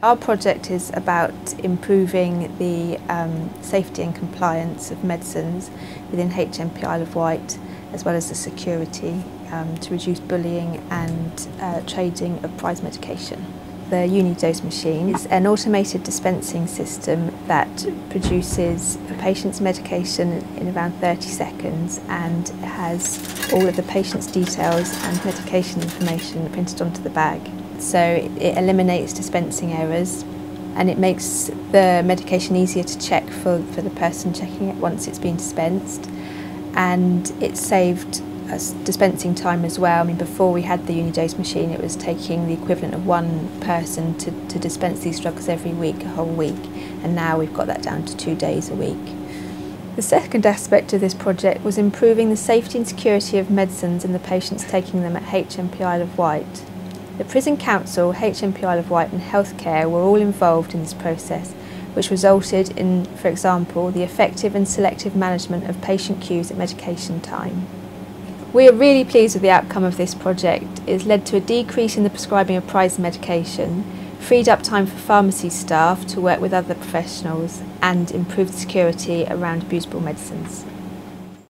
Our project is about improving the um, safety and compliance of medicines within HMP Isle of Wight as well as the security um, to reduce bullying and uh, trading of prize medication. The Unidose machine is an automated dispensing system that produces a patient's medication in around 30 seconds and has all of the patient's details and medication information printed onto the bag. So it eliminates dispensing errors and it makes the medication easier to check for, for the person checking it once it's been dispensed. And it saved us dispensing time as well. I mean, before we had the Unidose machine, it was taking the equivalent of one person to, to dispense these drugs every week, a whole week. And now we've got that down to two days a week. The second aspect of this project was improving the safety and security of medicines and the patients taking them at HMP Isle of Wight. The Prison Council, HMP Isle of Wight and Healthcare were all involved in this process, which resulted in, for example, the effective and selective management of patient queues at medication time. We are really pleased with the outcome of this project. It has led to a decrease in the prescribing of prize medication, freed up time for pharmacy staff to work with other professionals and improved security around abusable medicines.